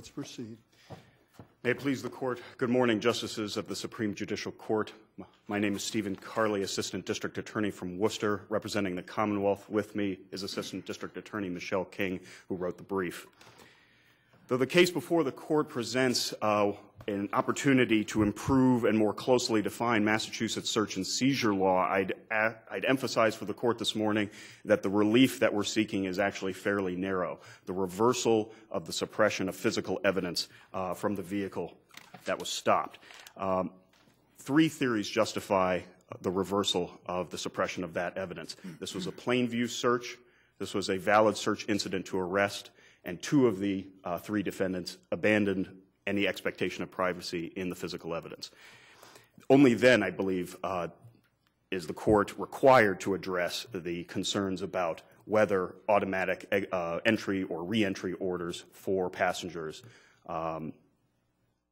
Let's proceed. May it please the Court. Good morning, Justices of the Supreme Judicial Court. My name is Stephen Carley, Assistant District Attorney from Worcester. Representing the Commonwealth with me is Assistant District Attorney Michelle King, who wrote the brief. Though the case before the Court presents uh, an opportunity to improve and more closely define Massachusetts search and seizure law, I'd, I'd, emphasize for the Court this morning that the relief that we're seeking is actually fairly narrow. The reversal of the suppression of physical evidence uh, from the vehicle that was stopped. Um, three theories justify the reversal of the suppression of that evidence. This was a plain view search. This was a valid search incident to arrest and two of the uh, three defendants abandoned any expectation of privacy in the physical evidence. Only then, I believe, uh, is the court required to address the concerns about whether automatic uh, entry or reentry orders for passengers um,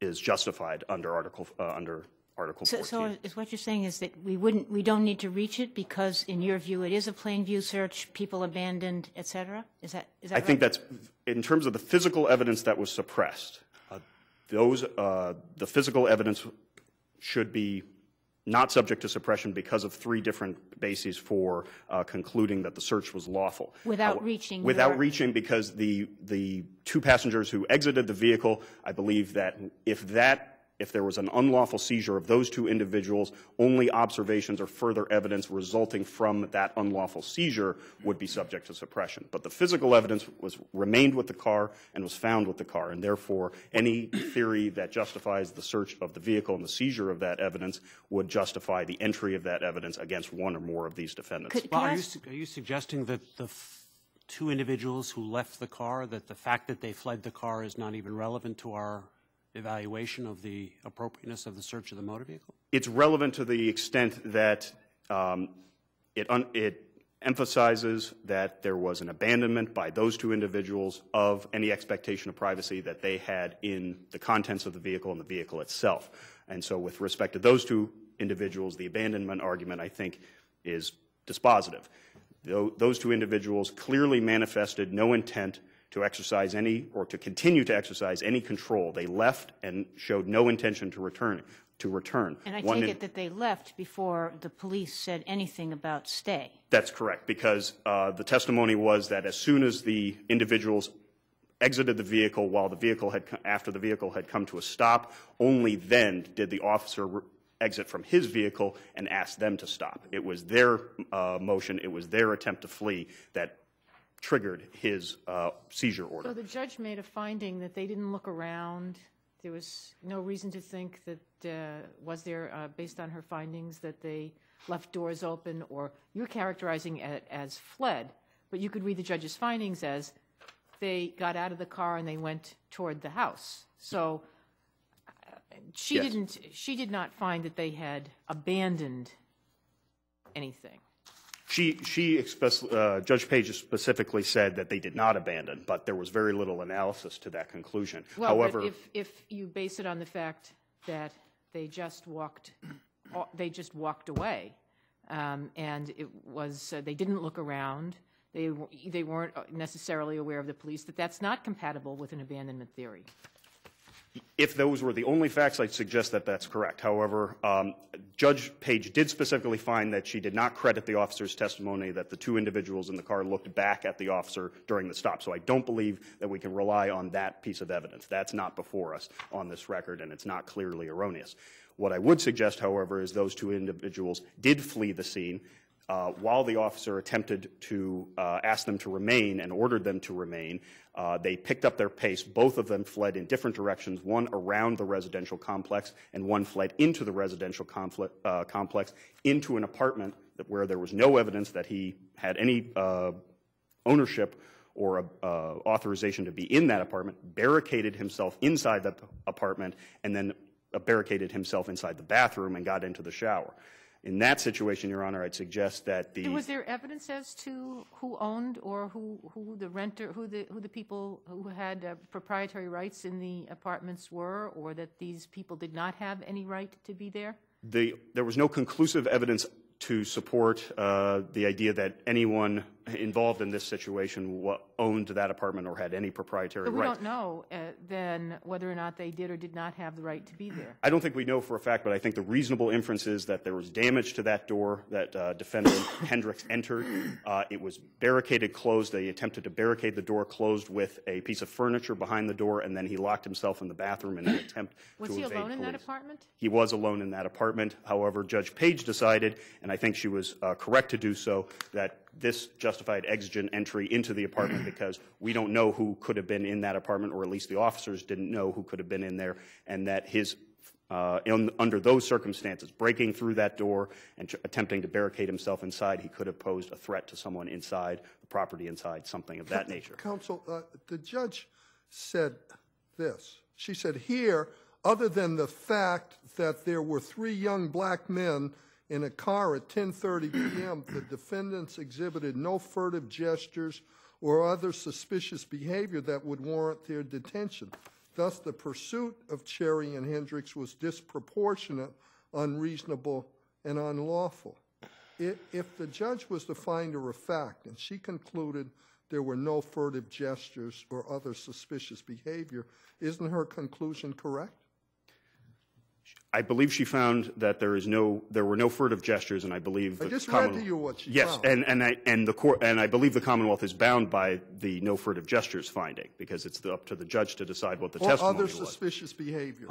is justified under Article uh, under Article so, 14. So is what you're saying is that we wouldn't, we don't need to reach it because, in your view, it is a plain view search, people abandoned, et cetera? Is that, is that I right? think that's, in terms of the physical evidence that was suppressed, those, uh, the physical evidence should be not subject to suppression because of three different bases for uh, concluding that the search was lawful. Without reaching. Without your... reaching, because the the two passengers who exited the vehicle, I believe that if that if there was an unlawful seizure of those two individuals, only observations or further evidence resulting from that unlawful seizure would be subject to suppression. But the physical evidence was remained with the car and was found with the car, and therefore any theory that justifies the search of the vehicle and the seizure of that evidence would justify the entry of that evidence against one or more of these defendants. Could, well, are, you, are you suggesting that the two individuals who left the car, that the fact that they fled the car is not even relevant to our evaluation of the appropriateness of the search of the motor vehicle? It's relevant to the extent that um, it, it emphasizes that there was an abandonment by those two individuals of any expectation of privacy that they had in the contents of the vehicle and the vehicle itself. And so with respect to those two individuals, the abandonment argument, I think, is dispositive. Those two individuals clearly manifested no intent to exercise any or to continue to exercise any control. They left and showed no intention to return. To return. And I One take it that they left before the police said anything about stay. That's correct, because uh, the testimony was that as soon as the individuals exited the vehicle while the vehicle had after the vehicle had come to a stop, only then did the officer exit from his vehicle and ask them to stop. It was their uh, motion, it was their attempt to flee that triggered his uh, seizure order. So the judge made a finding that they didn't look around. There was no reason to think that, uh, was there, uh, based on her findings, that they left doors open, or you're characterizing it as fled, but you could read the judge's findings as they got out of the car and they went toward the house. So uh, she yes. didn't, she did not find that they had abandoned anything. She, she uh, Judge Page specifically said that they did not abandon, but there was very little analysis to that conclusion. Well, However, if, if you base it on the fact that they just walked, uh, they just walked away, um, and it was uh, they didn't look around, they they weren't necessarily aware of the police, that that's not compatible with an abandonment theory. If those were the only facts, I'd suggest that that's correct. However, um, Judge Page did specifically find that she did not credit the officer's testimony that the two individuals in the car looked back at the officer during the stop. So I don't believe that we can rely on that piece of evidence. That's not before us on this record, and it's not clearly erroneous. What I would suggest, however, is those two individuals did flee the scene. Uh, while the officer attempted to uh, ask them to remain and ordered them to remain, uh, they picked up their pace. Both of them fled in different directions, one around the residential complex and one fled into the residential uh, complex into an apartment where there was no evidence that he had any uh, ownership or authorization to be in that apartment, barricaded himself inside that apartment, and then barricaded himself inside the bathroom and got into the shower. In that situation, Your Honor, I'd suggest that the... Was there evidence as to who owned or who, who the renter, who the, who the people who had uh, proprietary rights in the apartments were, or that these people did not have any right to be there? The, there was no conclusive evidence to support uh, the idea that anyone involved in this situation owned that apartment or had any proprietary we rights. don't know uh, then whether or not they did or did not have the right to be there. I don't think we know for a fact, but I think the reasonable inference is that there was damage to that door that uh, defendant Hendricks entered. Uh, It was barricaded closed. They attempted to barricade the door closed with a piece of furniture behind the door, and then he locked himself in the bathroom in an attempt Was to he evade alone in that apartment? He was alone in that apartment. However, Judge Page decided, and I think she was uh, correct to do so, that this justified exigent entry into the apartment because we don't know who could have been in that apartment, or at least the officers didn't know who could have been in there, and that his, uh, in, under those circumstances, breaking through that door and attempting to barricade himself inside, he could have posed a threat to someone inside, the property inside, something of that nature. Counsel, uh, the judge said this. She said, here, other than the fact that there were three young black men in a car at 10:30 PM, the defendants exhibited no furtive gestures or other suspicious behavior that would warrant their detention. Thus, the pursuit of Cherry and Hendricks was disproportionate, unreasonable, and unlawful. If, if the judge was the finder of fact and she concluded there were no furtive gestures or other suspicious behavior, isn't her conclusion correct? I believe she found that there is no, there were no furtive gestures, and I believe I the just read to you what she Yes, found. and, and I, and the court, and I believe the Commonwealth is bound by the no furtive gestures finding, because it's the- up to the judge to decide what the Or testimony other was. suspicious behavior?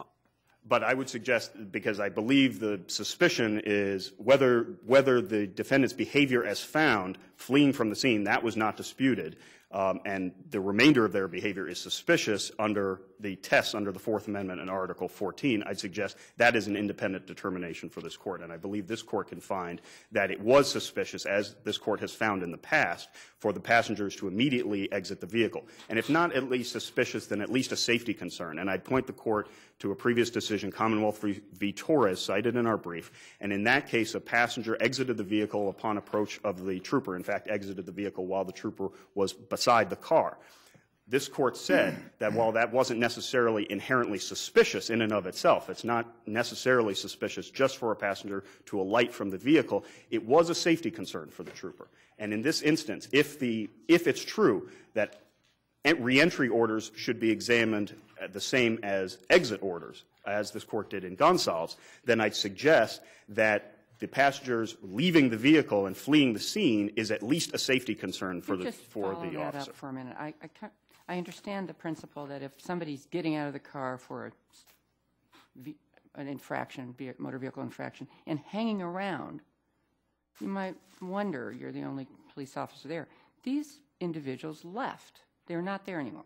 But I would suggest, because I believe the suspicion is whether, whether the defendant's behavior as found, fleeing from the scene, that was not disputed, um, and the remainder of their behavior is suspicious under the tests under the Fourth Amendment and Article 14, I'd suggest that is an independent determination for this court. And I believe this court can find that it was suspicious, as this court has found in the past, for the passengers to immediately exit the vehicle. And if not at least suspicious, then at least a safety concern. And I'd point the court to a previous decision, Commonwealth v. Torres, cited in our brief. And in that case, a passenger exited the vehicle upon approach of the trooper, in fact, exited the vehicle while the trooper was beside the car. This court said that while that wasn't necessarily inherently suspicious in and of itself, it's not necessarily suspicious just for a passenger to alight from the vehicle, it was a safety concern for the trooper. And in this instance, if the, if it's true that reentry orders should be examined the same as exit orders, as this court did in Gonsalves, then I'd suggest that the passengers leaving the vehicle and fleeing the scene is at least a safety concern for the, Just for the that officer. up for a minute. I, I, ca- I understand the principle that if somebody's getting out of the car for a, an infraction, be it motor vehicle infraction, and hanging around, you might wonder, you're the only police officer there. These individuals left. They're not there anymore.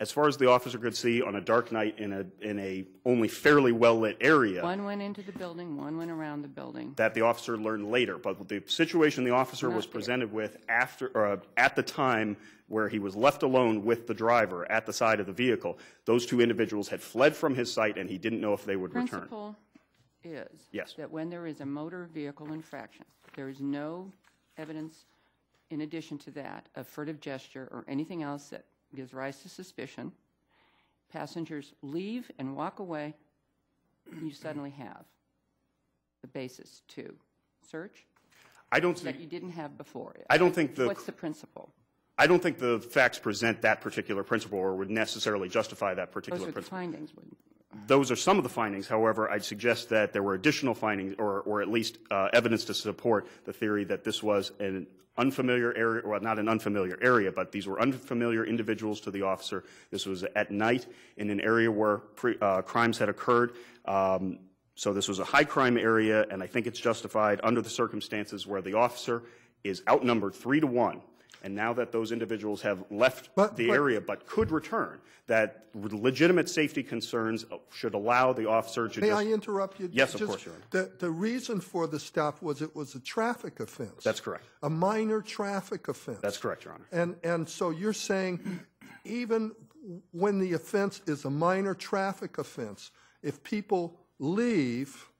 As far as the officer could see on a dark night in a, in a only fairly well-lit area, One went into the building, one went around the building. that the officer learned later. But the situation the officer was Not there. presented with after, or uh, at the time where he was left alone with the driver at the side of the vehicle, those two individuals had fled from his sight and he didn't know if they would return. Principle is Yes. that when there is a motor vehicle infraction, there is no evidence in addition to that of furtive gesture or anything else that gives rise to suspicion. Passengers leave and walk away, you suddenly have the basis to search I don't think that you didn't have before. I don't think the, What's the principle? I don't think the facts present that particular principle or would necessarily justify that particular Those are the principle. findings. Those are some of the findings. However, I'd suggest that there were additional findings, or, or at least uh, evidence to support the theory that this was an unfamiliar area, well, not an unfamiliar area, but these were unfamiliar individuals to the officer. This was at night in an area where pre, uh, crimes had occurred. Um, so this was a high crime area, and I think it's justified under the circumstances where the officer is outnumbered three to one. And now that those individuals have left But- the but- area but could return, that legitimate safety concerns should allow the officer to May just... I interrupt you? Yes, of course, Your Honor. The, the reason for the stop was it was a traffic offense. That's correct. A minor traffic offense. That's correct, Your Honor. And, and so you're saying even when the offense is a minor traffic offense, if people leave,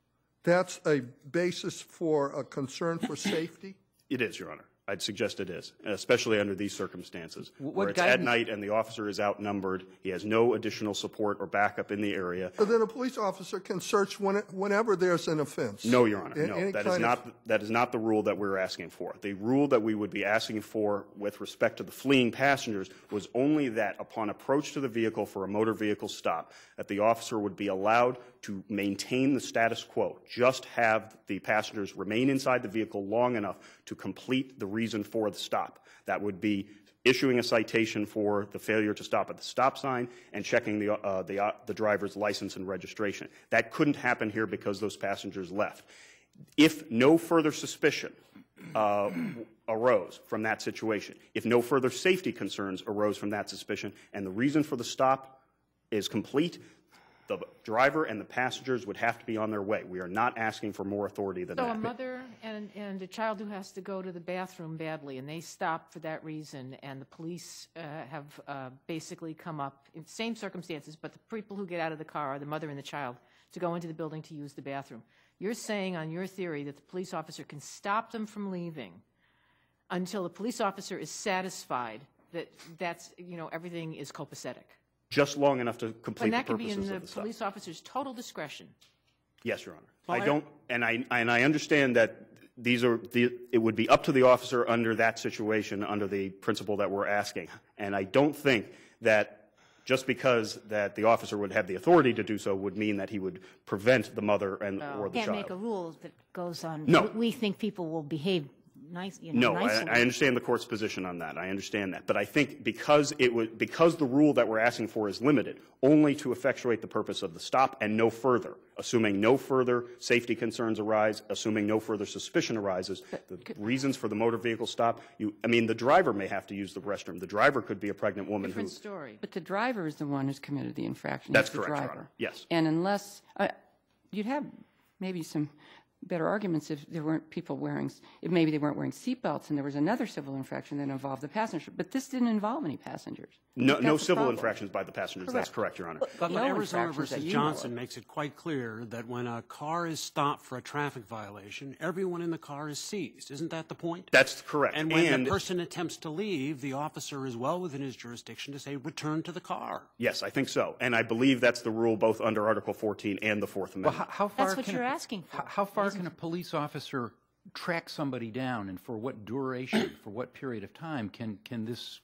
that's a basis for a concern for safety? It is, Your Honor. I'd suggest it is, especially under these circumstances. what Where it's at night and the officer is outnumbered, he has no additional support or backup in the area. So then a police officer can search when, whenever there's an offense? No, Your Honor, A- no. That is not, that is not the rule that we're asking for. The rule that we would be asking for with respect to the fleeing passengers was only that upon approach to the vehicle for a motor vehicle stop, that the officer would be allowed to maintain the status quo, just have the passengers remain inside the vehicle long enough to complete the reason for the stop. That would be issuing a citation for the failure to stop at the stop sign and checking the, uh, the, uh, the driver's license and registration. That couldn't happen here because those passengers left. If no further suspicion uh, arose from that situation, if no further safety concerns arose from that suspicion, and the reason for the stop is complete, the driver and the passengers would have to be on their way. We are not asking for more authority than So a mother and, and a child who has to go to the bathroom badly, and they stop for that reason, and the police uh, have uh, basically come up in the same circumstances, but the people who get out of the car are the mother and the child to go into the building to use the bathroom. You're saying on your theory that the police officer can stop them from leaving until the police officer is satisfied that that's, you know, everything is copacetic. Just long enough to complete And the that could be in purposes the of the stop. police officer's total discretion. Yes, Your Honor. Well, I don't, and I, and I understand that these are, the, it would be up to the officer under that situation, under the principle that we're asking. And I don't think that just because that the officer would have the authority to do so would mean that he would prevent the mother and, or the Can't make a rule that goes on. No. We think people will behave nice, you know, No, I, nicely. I understand the court's position on that. I understand that. But I think because it would, because the rule that we're asking for is limited only to effectuate the purpose of the stop and no further, assuming no further safety concerns arise, assuming no further suspicion arises, the reasons for the motor vehicle stop, you, I mean, the driver may have to use the restroom. The driver could be a pregnant woman who, Different story. But the driver is the one who's committed the infraction. That's It's the correct, Your driver. Honor. Yes. And unless, uh, you'd have maybe some better arguments if there weren't people wearing, if maybe they weren't wearing seatbelts and there was another civil infraction that involved the passenger. But this didn't involve any passengers. No, no civil problem. infractions by the passengers. That's correct, Your Honor. But No Arizona versus you know of. Johnson makes it quite clear that when a car is stopped for a traffic violation, everyone in the car is seized. Isn't that the point? That's correct. And when And- the person attempts to leave, the officer is well within his jurisdiction to say, return to the car. Yes, I think so. And I believe that's the rule both under Article 14 and the Fourth Well, Amendment. how, how far That's what can you're a, asking for. How, how far can a police officer track somebody down, and for what duration, for what period of time can can this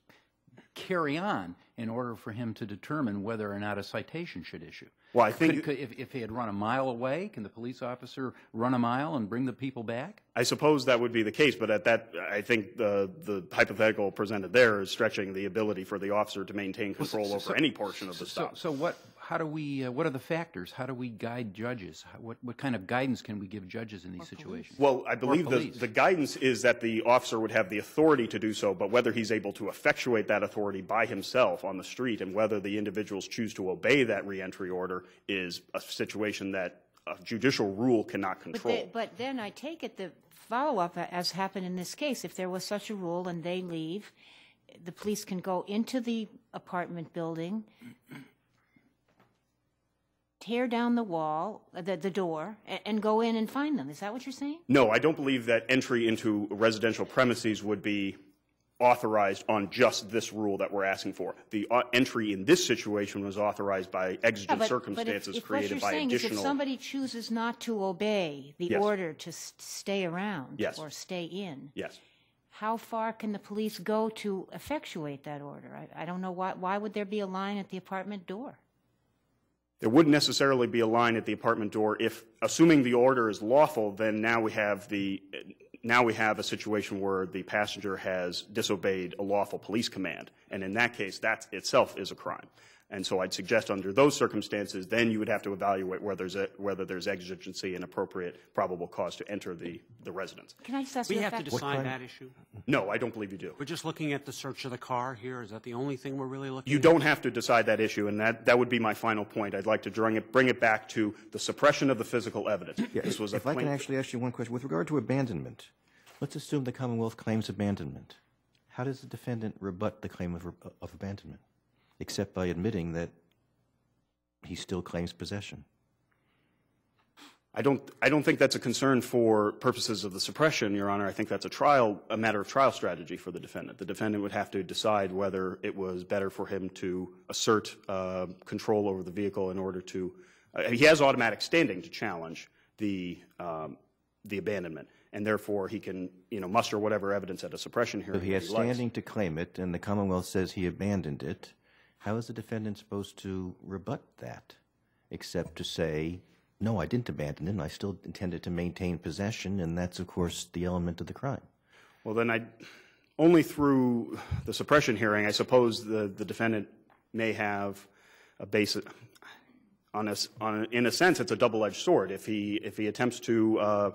carry on in order for him to determine whether or not a citation should issue? Well, I think- Could- could- if, if he had run a mile away, can the police officer run a mile and bring the people back? I suppose that would be the case, but at that, I think the, the hypothetical presented there is stretching the ability for the officer to maintain control So- over so- any portion of the so, stop. So what? How do we? Uh, what are the factors? How do we guide judges? How, what what kind of guidance can we give judges in these situations? Well, I believe the, the guidance is that the officer would have the authority to do so, but whether he's able to effectuate that authority by himself on the street and whether the individuals choose to obey that reentry order is a situation that a judicial rule cannot But, control. they, but then I take it the follow-up, as happened in this case, if there was such a rule and they leave, the police can go into the apartment building, tear down the wall, the, the door, and, and go in and find them. Is that what you're saying? No, I don't believe that entry into residential premises would be authorized on just this rule that we're asking for. The uh, entry in this situation was authorized by exigent Yeah, but- circumstances but if, if created what you're by saying additional. if somebody chooses not to obey the Yes. order to stay around Yes. or stay in, yes. how far can the police go to effectuate that order? I, I don't know why. Why would there be a line at the apartment door? There wouldn't necessarily be a line at the apartment door if, assuming the order is lawful, then now we have the, now we have a situation where the passenger has disobeyed a lawful police command. And in that case, that itself is a crime. And so I'd suggest under those circumstances, then you would have to evaluate whether there's, a, whether there's exigency and appropriate probable cause to enter the, the residence. Can I just ask We you a have to decide that issue. No, I don't believe you do. We're just looking at the search of the car here. Is that the only thing we're really looking You at? don't have to decide that issue, and that, that would be my final point. I'd like to bring it, bring it back to the suppression of the physical evidence. Yeah, This was a if I can actually ask you one question. With regard to abandonment, let's assume the Commonwealth claims abandonment. How does the defendant rebut the claim of, of abandonment? Except by admitting that he still claims possession. I don't, I don't think that's a concern for purposes of the suppression, Your Honor. I think that's a trial, a matter of trial strategy for the defendant. The defendant would have to decide whether it was better for him to assert uh, control over the vehicle in order to, uh, he has automatic standing to challenge the, um, the abandonment, and therefore he can, you know, muster whatever evidence at a suppression hearing If he has likes. standing to claim it, and the Commonwealth says he abandoned it, how is the defendant supposed to rebut that, except to say, no, I didn't abandon it, I still intended to maintain possession, and that's, of course, the element of the crime. Well, then I, only through the suppression hearing, I suppose the, the defendant may have a basis, on a, on a- in a sense, it's a double-edged sword. If he, if he attempts to, uh,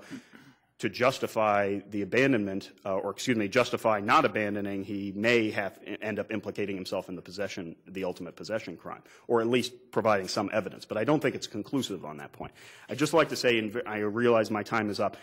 to justify the abandonment, uh, or excuse me, justify not abandoning, he may have, end up implicating himself in the possession, the ultimate possession crime, or at least providing some evidence. But I don't think it's conclusive on that point. I'd just like to say, and I realize my time is up,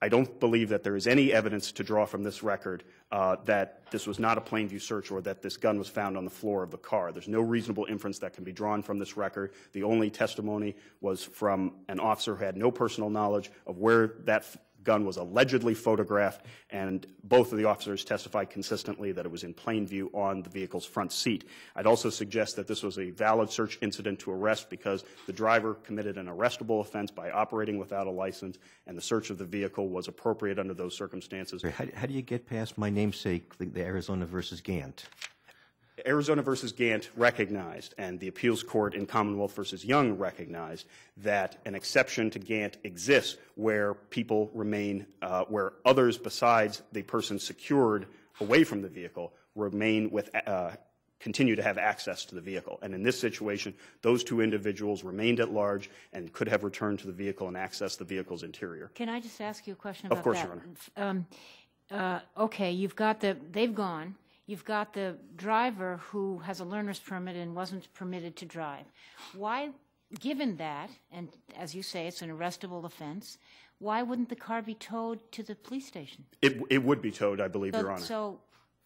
I don't believe that there is any evidence to draw from this record uh, that this was not a plain view search or that this gun was found on the floor of the car. There's no reasonable inference that can be drawn from this record. The only testimony was from an officer who had no personal knowledge of where that gun was allegedly photographed, and both of the officers testified consistently that it was in plain view on the vehicle's front seat. I'd also suggest that this was a valid search incident to arrest because the driver committed an arrestable offense by operating without a license, and the search of the vehicle was appropriate under those circumstances. How, do you get past my namesake, the, the Arizona versus Gant? Arizona versus Gant recognized, and the appeals court in Commonwealth versus Young recognized, that an exception to Gant exists where people remain, uh, where others besides the person secured away from the vehicle remain with, uh, continue to have access to the vehicle. And in this situation, those two individuals remained at large and could have returned to the vehicle and accessed the vehicle's interior. Can I just ask you a question about that? course, Your Um, uh, okay, you've got the, they've gone. You've got the driver who has a learner's permit and wasn't permitted to drive. Why, given that, and as you say, it's an arrestable offense, why wouldn't the car be towed to the police station? It, it would be towed, I believe, So- Your Honor. So,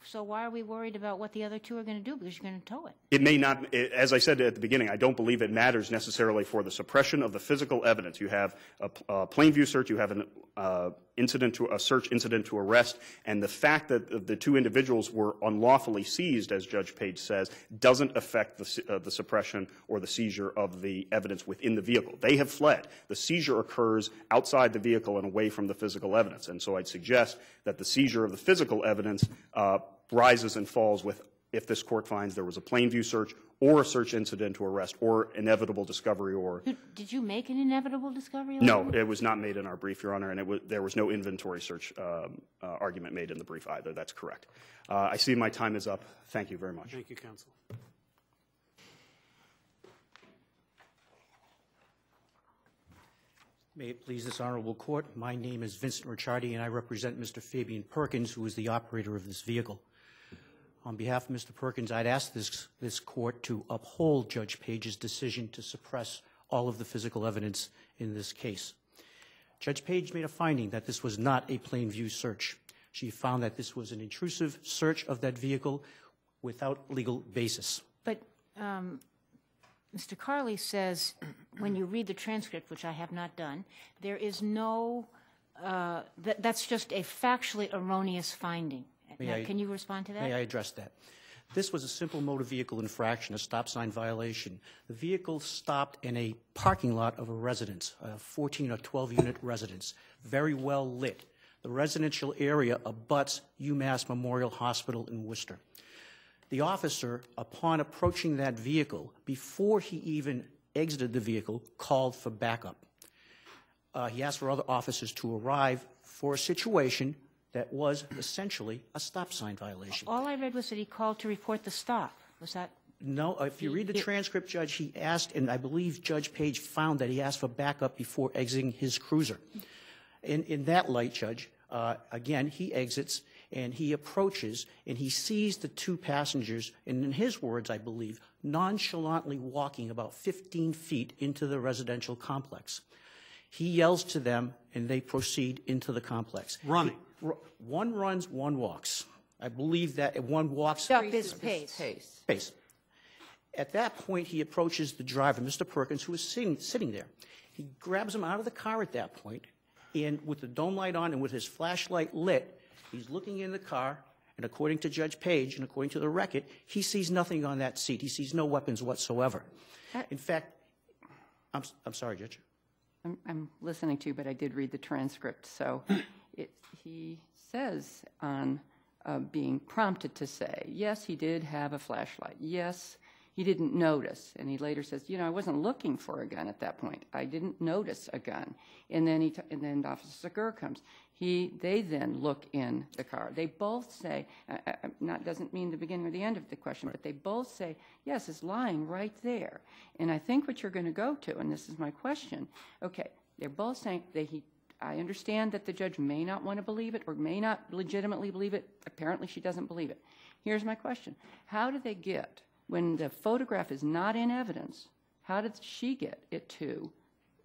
so why are we worried about what the other two are going to do? Because you're going to tow it. It may not, as I said at the beginning, I don't believe it matters necessarily for the suppression of the physical evidence. You have a plain view search, you have an uh, incident to, a search incident to arrest, and the fact that the two individuals were unlawfully seized, as Judge Page says, doesn't affect the, uh, the suppression or the seizure of the evidence within the vehicle. They have fled. The seizure occurs outside the vehicle and away from the physical evidence. And so I'd suggest that the seizure of the physical evidence uh, rises and falls with if this court finds there was a plain view search or a search incident to arrest or inevitable discovery or Did- Did you make an inevitable discovery? no, already? it was not made in our brief, Your Honor, and it was, there was no inventory search um, uh, argument made in the brief either. That's correct. Uh, I see my time is up. Thank you very much. Thank you, counsel. May it please this honorable court, my name is Vincent Ricciardi, and I represent Mr. Fabian Perkins, who is the operator of this vehicle. On behalf of Mr. Perkins, I'd ask this, this court to uphold Judge Page's decision to suppress all of the physical evidence in this case. Judge Page made a finding that this was not a plain view search. She found that this was an intrusive search of that vehicle without legal basis. But um, Mr. Carley says, when you read the transcript, which I have not done, there is no, uh, that, that's just a factually erroneous finding. May I- Can you respond to that? May I address that? This was a simple motor vehicle infraction, a stop sign violation. The vehicle stopped in a parking lot of a residence, a 14 or 12 unit residence, very well lit. The residential area abuts UMass Memorial Hospital in Worcester. The officer, upon approaching that vehicle, before he even exited the vehicle, called for backup. Uh, he asked for other officers to arrive for a situation that was essentially a stop sign violation. All I read was that he called to report the stop. Was that, No, if you read the transcript, Judge, he asked, and I believe Judge Page found that he asked for backup before exiting his cruiser. In, in that light, Judge, uh, again, he exits and he approaches and he sees the two passengers, and in his words, I believe, nonchalantly walking about 15 feet into the residential complex. He yells to them and they proceed into the complex. Running. Ru- One runs, one walks. I believe that one walks up his pace. Pace. pace. At that point, he approaches the driver, Mr. Perkins, who is sitting, sitting there. He He grabs him out of the car at that point, and with the dome light on and with his flashlight lit, he's looking in the car, and according to Judge Page and according to the record, he sees nothing on that seat. He sees no weapons whatsoever. In fact, I'm, s- I'm sorry, Judge. I'm, I'm listening to you, but I did read the transcript. So it, he says on uh, being prompted to say, yes, he did have a flashlight. Yes, he didn't notice. And he later says, you know, I wasn't looking for a gun at that point. I didn't notice a gun. And then he, and then Officer Segur comes. He, they then look in the car. They both say, uh, not doesn't mean the beginning or the end of the question, but they both say, yes, it's lying right there. And I think what you're going to go to, and this is my question, okay, they're both saying that he, I understand that the judge may not want to believe it or may not legitimately believe it. Apparently, she doesn't believe it. Here's my question How do they get, when the photograph is not in evidence, how did she get it to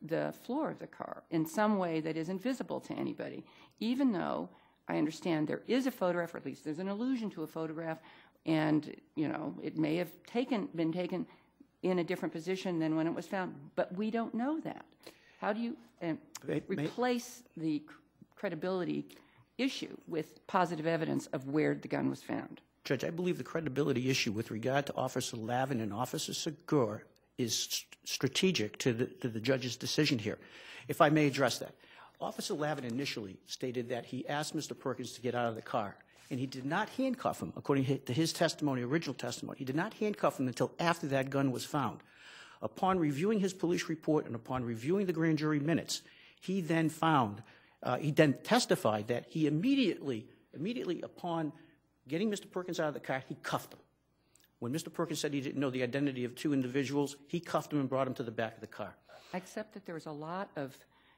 the floor of the car in some way that isn't visible to anybody, even though I understand there is a photograph, or at least there's an allusion to a photograph, and you know it may have taken been taken in a different position than when it was found, but we don't know that. How do you um, may- replace the credibility issue with positive evidence of where the gun was found? Judge, I believe the credibility issue with regard to Officer Lavin and Officer Segur is st- strategic to the, to the judge's decision here. If I may address that. Officer Lavin initially stated that he asked Mr. Perkins to get out of the car, and he did not handcuff him, according to his testimony, original testimony. He did not handcuff him until after that gun was found. Upon reviewing his police report and upon reviewing the grand jury minutes, he then found, uh, he then testified that he immediately, immediately upon getting Mr. Perkins out of the car, he cuffed him. When Mr. Perkins said he didn't know the identity of two individuals, he cuffed him and brought him to the back of the car. I accept that there was a lot of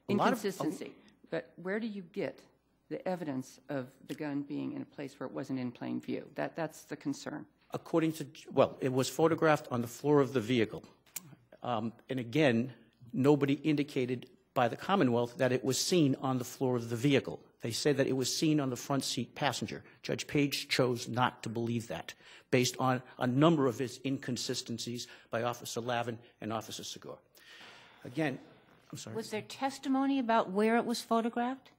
A lot of- inconsistency, but where do you get the evidence of the gun being in a place where it wasn't in plain view? That, that's the concern. According to, well, it was photographed on the floor of the vehicle. Um, and again, nobody indicated by the Commonwealth that it was seen on the floor of the vehicle. They said that it was seen on the front seat passenger. Judge Page chose not to believe that, based on a number of his inconsistencies by Officer Lavin and Officer Segur. Again, I'm sorry, Was there testimony about where it was photographed?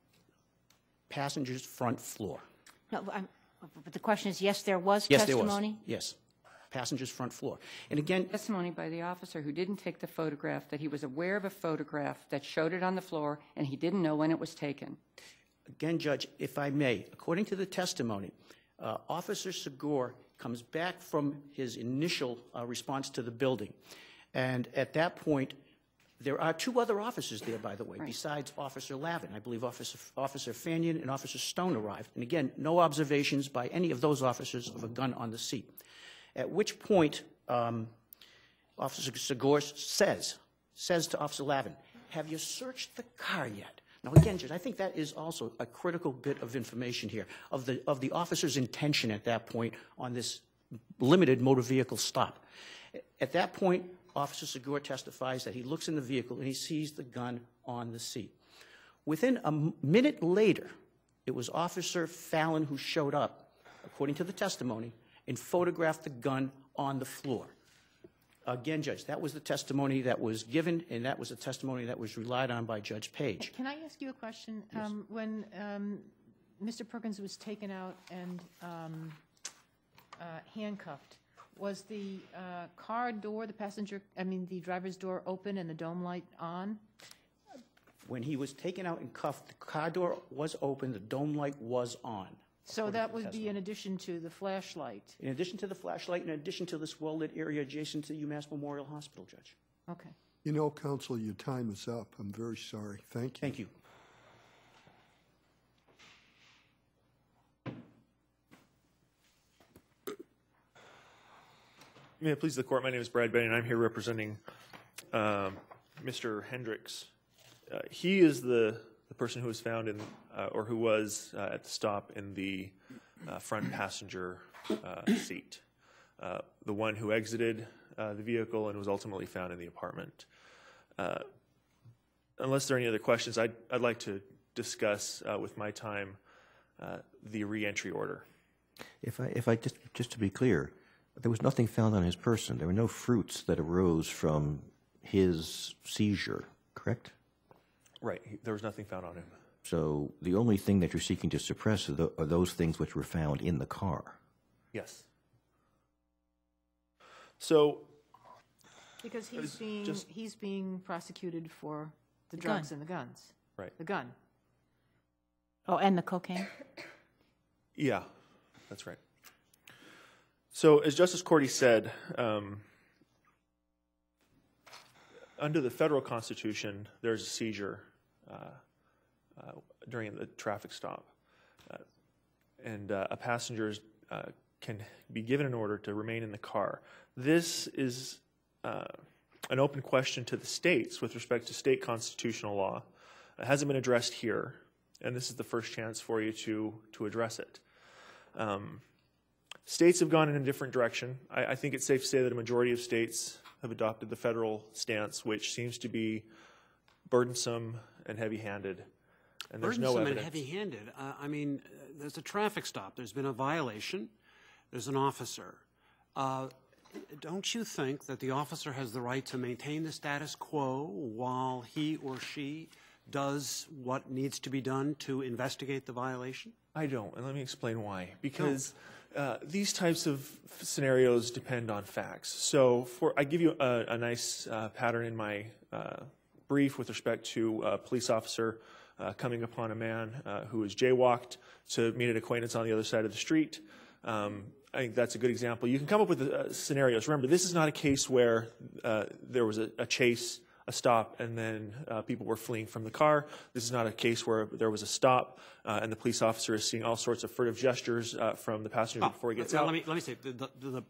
passenger's front floor. No, I'm, but the question is, yes, there was Yes, there testimony? was. Yes, passenger's front floor. And again, Testimony by the officer who didn't take the photograph, that he was aware of a photograph that showed it on the floor, and he didn't know when it was taken. Again, Judge, if I may, according to the testimony, uh, Officer Segur comes back from his initial uh, response to the building. And at that point, there are two other officers there, by the way, besides Officer Lavin. I believe Officer, Officer and Officer Stone arrived. And again, no observations by any of those officers of a gun on the seat. At which point, um, Officer Segur says, says to Officer Lavin, have you searched the car yet? Now, again, Judge, I think that is also a critical bit of information here of the, of the officer's intention at that point on this limited motor vehicle stop. At that point, Officer Segur testifies that he looks in the vehicle and he sees the gun on the seat. Within a minute later, it was Officer Fallon who showed up, according to the testimony, and photographed the gun on the floor. Again, Judge, that was the testimony that was given, and that was the testimony that was relied on by Judge Page. Can I ask you a question? Um, When um, Mr. Perkins was taken out and um, uh, handcuffed, was the uh, car door, the passenger, I mean, the driver's door open and the dome light on? When he was taken out and cuffed, the car door was open, the dome light was on. So that would be in addition to the flashlight? In addition to the flashlight, in addition to this well-lit area adjacent to UMass Memorial Hospital, Judge. Okay. You know, counsel, your time is up. I'm very sorry. Thank you. Thank you. May it please the court, my name is Brad Benny, and I'm here representing um, Mr. Hendricks. Uh, He is the, the person who was found in, uh, or who was uh, at the stop in the uh, front passenger uh, seat. Uh, The one who exited the vehicle and was ultimately found in the apartment. Unless there are any other questions, I'd, I'd like to discuss with my time the reentry order. If I, if I just, just to be clear, there was nothing found on his person. There were no fruits that arose from his seizure, correct? Right. There was nothing found on him. So the only thing that you're seeking to suppress are, tho- are those things which were found in the car. Yes. So Because he's being, just- he's being prosecuted for the gun. drugs and the guns. Right. The gun. Oh, and the cocaine? Yeah, that's right. So, as Justice Cordy said, um, under the federal constitution, there's a seizure during the traffic stop, uh, and uh, a passenger uh, can be given an order to remain in the car. This is uh, an open question to the states with respect to state constitutional law. It hasn't been addressed here, and this is the first chance for you to to address it. Um, states have gone in a different direction. I, I think it's safe to say that a majority of states have adopted the federal stance, which seems to be burdensome and heavy-handed. And there's no Burdensome and evidence. heavy-handed. Uh, I mean, there's a traffic stop. There's been a violation. There's an officer. Uh, don't you think that the officer has the right to maintain the status quo while he or she does what needs to be done to investigate the violation? I don't, and let me explain why. Because uh, these types of scenarios depend on facts. So, for I give you a, a nice uh, pattern in my uh, brief with respect to a police officer uh, coming upon a man uh, who was jaywalked to meet an acquaintance on the other side of the street. Um, I think that's a good example. You can come up with uh, scenarios. Remember, this is not a case where uh, there was a, a chase a stop and then uh, people were fleeing from the car. This is not a case where there was a stop uh, and the police officer is seeing all sorts of furtive gestures uh, from the passenger before he gets out. Let me, let me say, the, the, the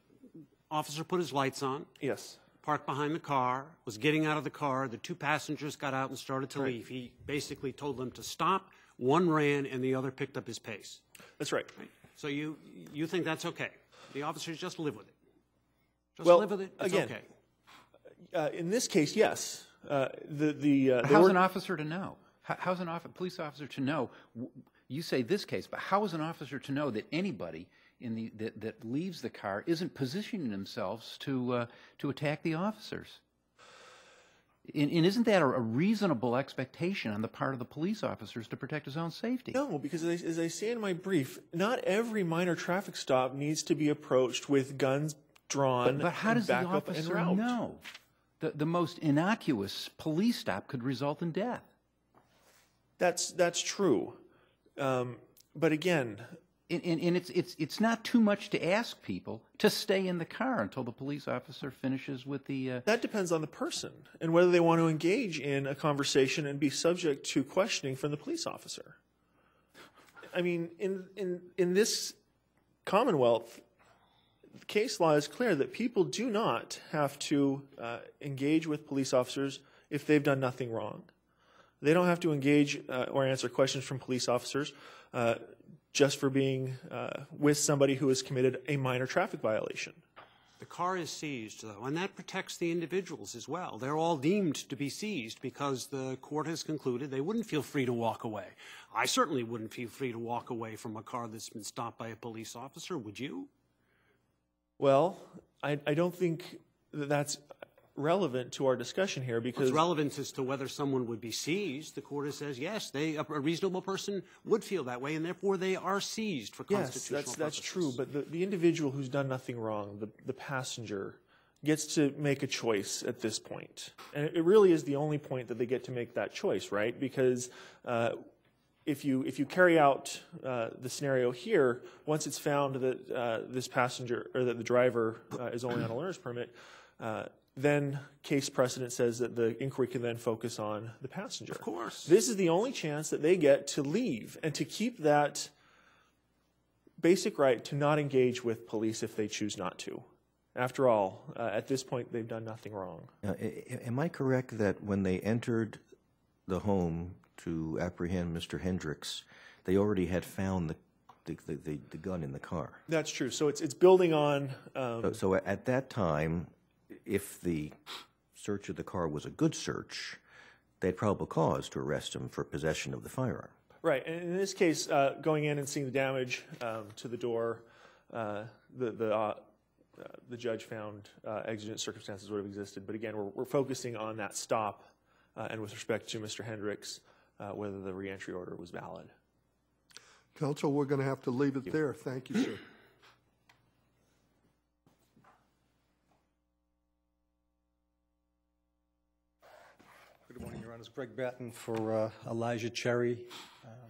officer put his lights on, yes. Parked behind the car, was getting out of the car. The two passengers got out and started to leave. He basically told them to stop. One ran, and the other picked up his pace. That's right. So you you think that's okay? The officers just live with it. Just Well, live with it. It's again, okay. Uh, in this case, yes. Uh, the the, uh, the How's word- an officer to know? How- How's an off- police officer to know? You say this case, but how is an officer to know that anybody in the that, that leaves the car isn't positioning themselves to uh, to attack the officers? And, and isn't that a, reasonable expectation on the part of the police officers to protect his own safety? No, because as I, as I say in my brief, not every minor traffic stop needs to be approached with guns drawn. But, but how does the officer know? The, the most innocuous police stop could result in death. That's that's true. Um, but again, And, and, and it's, it's, it's not too much to ask people to stay in the car until the police officer finishes with the. Uh, that depends on the person and whether they want to engage in a conversation and be subject to questioning from the police officer. I mean, in in in this Commonwealth, case law is clear that people do not have to uh, engage with police officers if they've done nothing wrong. They don't have to engage uh, or answer questions from police officers uh, just for being uh, with somebody who has committed a minor traffic violation. The car is seized, though, and that protects the individuals as well. They're all deemed to be seized because the court has concluded they wouldn't feel free to walk away. I certainly wouldn't feel free to walk away from a car that's been stopped by a police officer, would you? Well, I, I don't think that that's relevant to our discussion here because What's relevant as to whether someone would be seized, the court says yes, they, a reasonable person would feel that way, and therefore they are seized for yes, constitutional that's that's purposes. true. But the, the individual who's done nothing wrong, the the passenger, gets to make a choice at this point, and it really is the only point that they get to make that choice, right? Because uh, if you if you carry out uh, the scenario here, once it's found that uh, this passenger or that the driver uh, is only on a learner's permit, uh, then case precedent says that the inquiry can then focus on the passenger. Of course. this is the only chance that they get to leave and to keep that basic right to not engage with police if they choose not to. After all, uh, at this point, they've done nothing wrong. Now, a- a- am I correct that when they entered the home to apprehend Mr. Hendricks, they already had found the, the, the, the, gun in the car? That's true. So it's it's building on. Um, So, so at that time, if the search of the car was a good search, they had probable cause to arrest him for possession of the firearm. Right, and in this case, uh, going in and seeing the damage um, to the door, uh, the the uh, uh, the judge found uh, exigent circumstances would have existed. But again, we're we're focusing on that stop uh, and with respect to Mr. Hendricks, uh, whether the reentry order was valid. Counsel, we're going to have to leave it there. Thank you, sir. Good morning, Your Honors. Greg Batten for uh, Elijah Cherry. Um, If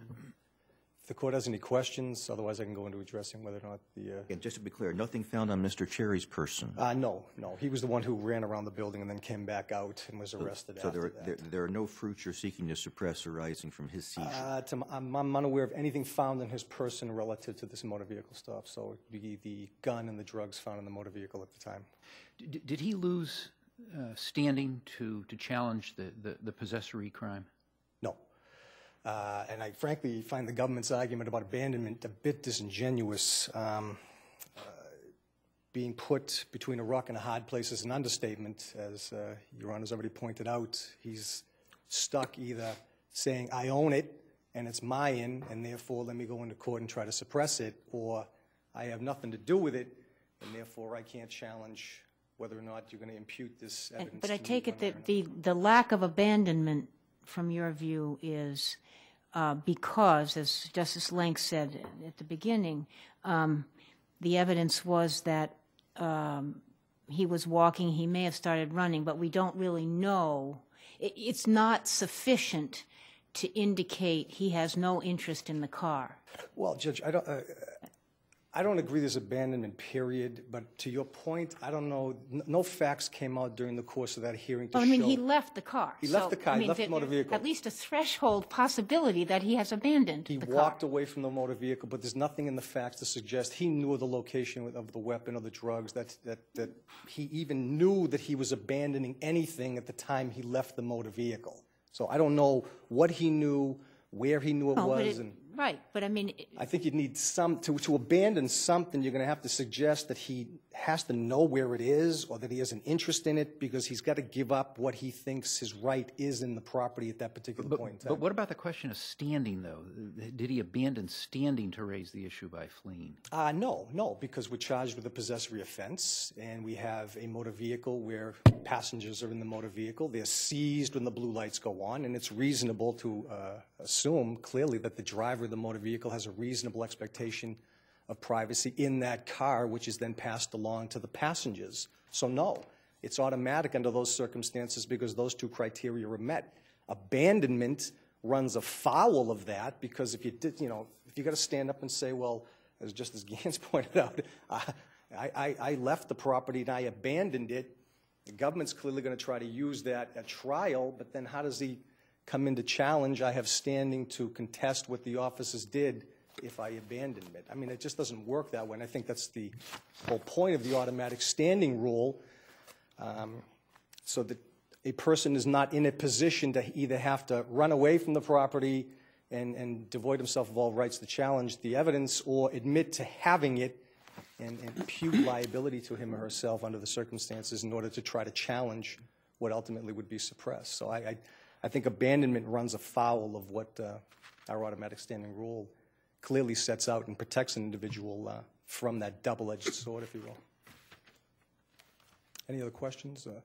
the court has any questions, otherwise I can go into addressing whether or not the, uh, And just to be clear, nothing found on Mr. Cherry's person. uh, no, no, he was the one who ran around the building and then came back out and was arrested So there, after are- there, that. there are no fruits you're seeking to suppress arising from his seizure. Uh, to m- I'm I'm unaware of anything found in his person relative to this motor vehicle stop, so it'd be the gun and the drugs found in the motor vehicle at the time. D- Did he lose uh, standing to, to challenge the, the the possessory crime? Uh, And I frankly find the government's argument about abandonment a bit disingenuous. Um, uh, Being put between a rock and a hard place is an understatement, as uh, Your Honor's already pointed out. He's stuck either saying, I own it, and it's mine, and therefore let me go into court and try to suppress it, or I have nothing to do with it, and therefore I can't challenge whether or not you're going to impute this And- evidence But I take it one way or that the, the lack of abandonment, from your view, is uh, because, as Justice Lenk said at the beginning, um, the evidence was that um, he was walking, he may have started running, but we don't really know. It, it's not sufficient to indicate he has no interest in the car. Well, Judge, I don't, uh, I don't agree there's abandonment, period, but to your point, I don't know, no facts came out during the course of that hearing to Well, I mean, show- he left the car. He left so, the car, I he mean, left the motor vehicle. At least a threshold possibility that he has abandoned He the car. walked away from the motor vehicle, but there's nothing in the facts to suggest he knew of the location of the weapon or the drugs, that, that, that he even knew that he was abandoning anything at the time he left the motor vehicle. So I don't know what he knew, where he knew it oh, but was, it- and Right, but I mean, I think you'd need some, to, to abandon something, you're going to have to suggest that he has to know where it is or that he has an interest in it because he's got to give up what he thinks his right is in the property at that particular But, point in time. but what about the question of standing, though? Did he abandon standing to raise the issue by fleeing? Uh, no, no, because we're charged with a possessory offense, and we have a motor vehicle where passengers are in the motor vehicle. They're seized when the blue lights go on, and it's reasonable to uh, assume clearly that the driver of the motor vehicle has a reasonable expectation of privacy in that car, which is then passed along to the passengers. So no, it's automatic under those circumstances because those two criteria are met. Abandonment runs afoul of that because if you did, you know, if you got to stand up and say, well, as just as Gants pointed out, uh, I, I, I left the property and I abandoned it. The government's clearly going to try to use that at trial, but then how does he come into challenge? I have standing to contest what the officers did if I abandoned it. I mean, it just doesn't work that way, and I think that's the whole point of the automatic standing rule, um, so that a person is not in a position to either have to run away from the property and, and devoid himself of all rights to challenge the evidence or admit to having it and and impute liability to him or herself under the circumstances in order to try to challenge what ultimately would be suppressed. So I, I, I think abandonment runs afoul of what uh, our automatic standing rule clearly sets out and protects an individual uh, from that double-edged sword, if you will. Any other questions? Uh,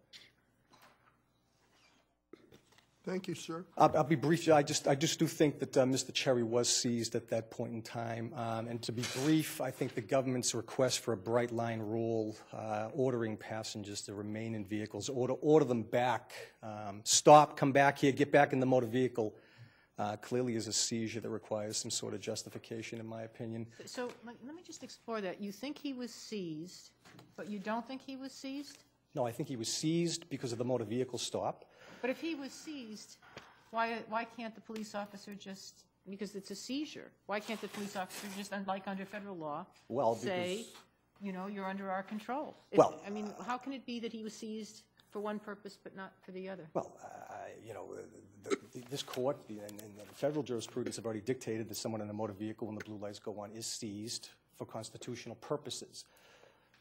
Thank you, sir. I'll, I'll be brief. I just, I just do think that uh, Mr. Cherry was seized at that point in time. Um, and to be brief, I think the government's request for a bright line rule, uh, ordering passengers to remain in vehicles, order, order them back, um, stop, come back here, get back in the motor vehicle, uh, clearly is a seizure that requires some sort of justification, in my opinion. So let me just explore that. You think he was seized, but you don't think he was seized? No, I think he was seized because of the motor vehicle stop. But if he was seized, why, why can't the police officer just, because it's a seizure, why can't the police officer just, like under federal law, Well, say, you know, you're under our control? It- Well- I mean, how can it be that he was seized for one purpose but not for the other? Well, uh, you know, this court and and the federal jurisprudence have already dictated that someone in a motor vehicle, when the blue lights go on, is seized for constitutional purposes.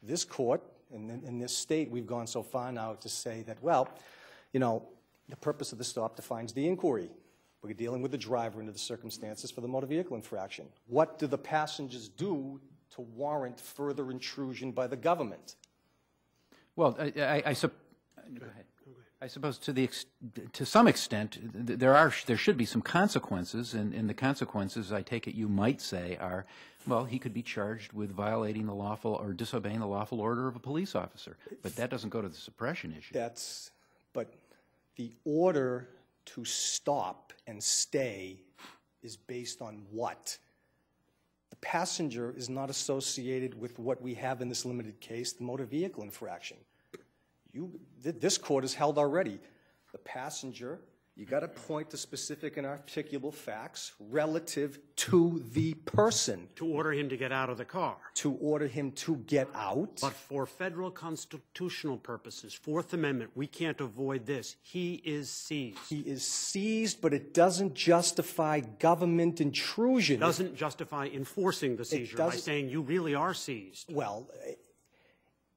This court, and in in this state, we've gone so far now to say that, well, you know, the purpose of the stop defines the inquiry. We're dealing with the driver under the circumstances for the motor vehicle infraction. What do the passengers do to warrant further intrusion by the government? Well, I, I, I go ahead. I suppose to the to some extent, th- there are there should be some consequences, and, and the consequences, I take it, you might say, are well, he could be charged with violating the lawful or disobeying the lawful order of a police officer, but that doesn't go to the suppression issue. That's, but the order to stop and stay is based on what? The passenger is not associated with what we have in this limited case, the motor vehicle infraction. You, th- this court has held already. The passenger, you got to point to specific and articulable facts relative to the person To order him to get out of the car. to order him to get out. But for federal constitutional purposes, Fourth Amendment, we can't avoid this. He is seized. He is seized, but it doesn't justify government intrusion. It Doesn't justify enforcing the seizure by saying you really are seized. Well,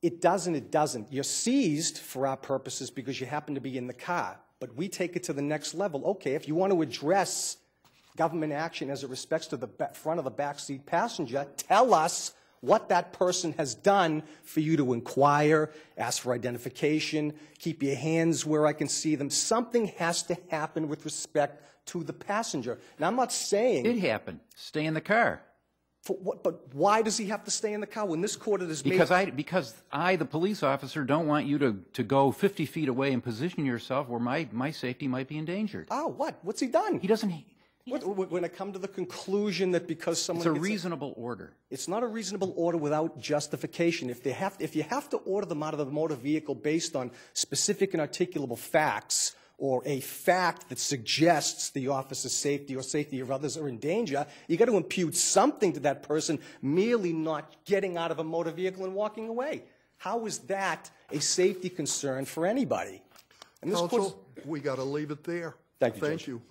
it doesn't, it doesn't. You're seized for our purposes because you happen to be in the car. But we take it to the next level. Okay, if you want to address government action as it respects to the front of the backseat passenger, tell us what that person has done for you to inquire, ask for identification, keep your hands where I can see them. Something has to happen with respect to the passenger. Now, I'm not saying. It happened. Stay in the car. For what, but why does he have to stay in the car when this court has made? Because I, because I, the police officer, don't want you to, to go 50 feet away and position yourself where my, my safety might be endangered. Oh, what? What's he done? He doesn't. What, when when I come to the conclusion that because someone It's a reasonable order. it's not a reasonable order without justification. If they have, if you have to order them out of the motor vehicle based on specific and articulable facts, or a fact that suggests the officer's safety or safety of others are in danger, you got to impute something to that person merely not getting out of a motor vehicle and walking away. How is that a safety concern for anybody? And this Counsel, we got to leave it there. Thank you, Thank Judge. you.